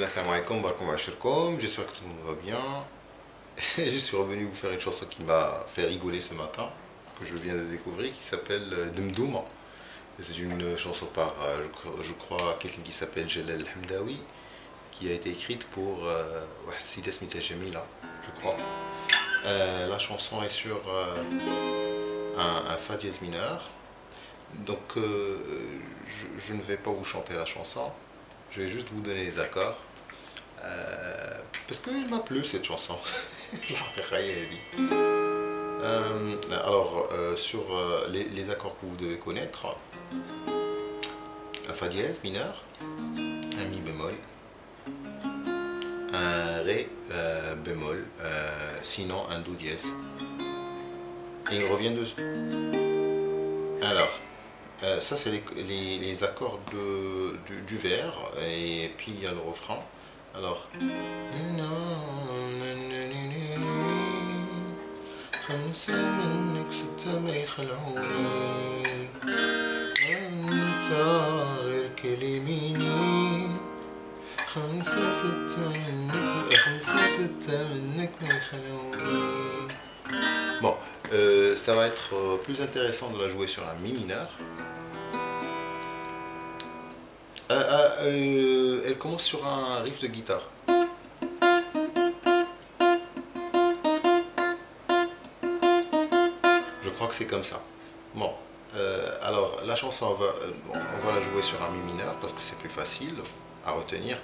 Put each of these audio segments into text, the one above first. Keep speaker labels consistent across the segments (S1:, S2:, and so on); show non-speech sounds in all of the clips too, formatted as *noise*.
S1: Assalamu alaikum, j'espère que tout le monde va bien. *laughs* je suis revenu vous faire une chanson qui m'a fait rigoler ce matin, que je viens de découvrir, qui s'appelle euh, Dumdouma. C'est une chanson par, euh, je crois, quelqu'un qui s'appelle Jalal Hamdawi, qui a été écrite pour euh, Sides Jamila, je crois. La chanson est sur un, Fa dièse mineur. Donc, je ne vais pas vous chanter la chanson. Je vais juste vous donner les accords. Euh, parce qu'il m'a plu cette chanson. *laughs* euh, alors, euh, sur euh, les, les, accords que vous devez connaître, un Fa dièse mineur, un Mi bémol, un Ré bémol, sinon un Do dièse. Et il revient dessus. Alors, euh, ça, c'est les, accords de, du, du, vers, et puis il y a le refrain. Alors euh, ça va être euh, plus intéressant de la jouer sur un mi mineur. Euh, elle commence sur un riff de guitare. Je crois que c'est comme ça. Bon, alors la chanson, on va, on va la jouer sur un mi mineur parce que c'est plus facile à retenir.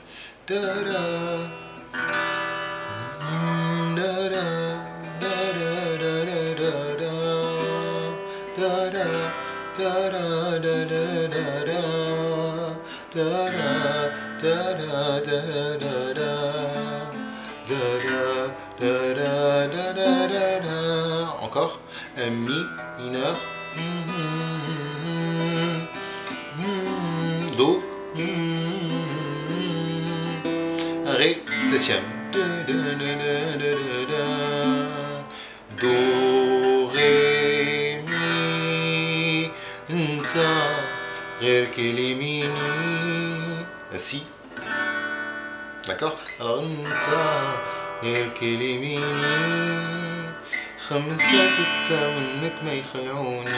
S1: Encore mi mineur. Do. Ré septième. Do, ta, ré, mi, si. D'accord Alors, الكلميني خمسة ستة منك ما يخلعوني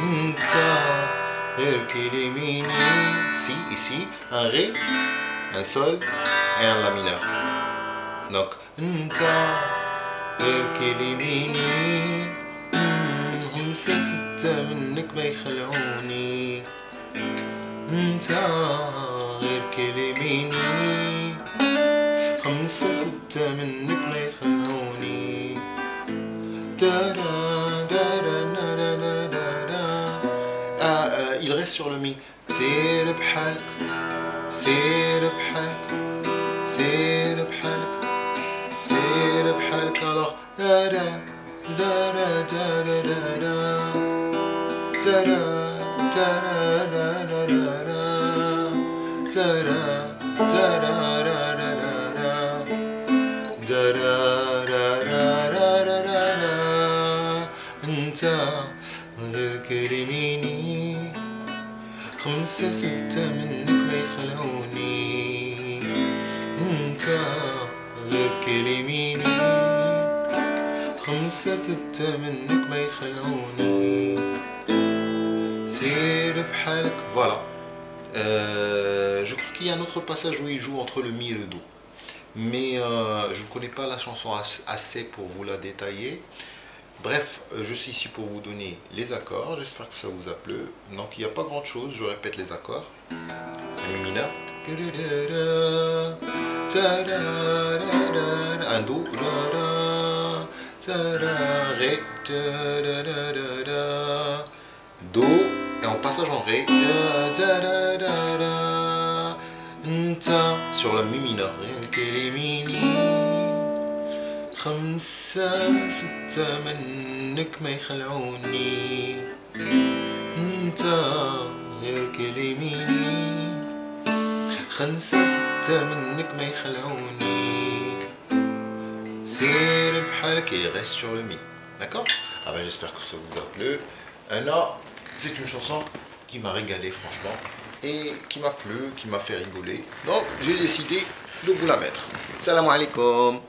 S1: انت غير كلميني si ici un ré un sol et un la mineur donc انت غير كلميني خمسة ستة منك ما يخلعوني. انت غير كلميني. خمسة ستة منك ما يخلوني ah, il reste sur le mi. سير بحالك سير بحالك سير بحالك سير بحالك alors ترى ترى لا لا لا لا ترى انت غير كريميني خمسة ستة منك ما يخلوني انت غير كلميني خمسة ستة منك ما يخلوني. سير بحالك فوالا Euh, je crois qu'il y a un autre passage où il joue entre le mi et le do. Mais euh, je ne connais pas la chanson assez pour vous la détailler. Bref, euh, je suis ici pour vous donner les accords. J'espère que ça vous a plu. Donc il n'y a pas grand chose. Je répète les accords. mi mineur. Un do. Ré. Do. Et en passage en Ré. sur la mi mineur خمسة ستة منك ما يخلعوني انت غير كلميني خمسة ستة منك ما يخلعوني سير بحالك et reste sur le mi d'accord ah ben j'espère que ça vous a plu un an c'est une chanson qui m'a régalé franchement et qui m'a plu, qui m'a fait rigoler. Donc j'ai décidé de vous la mettre. Salam alaikum.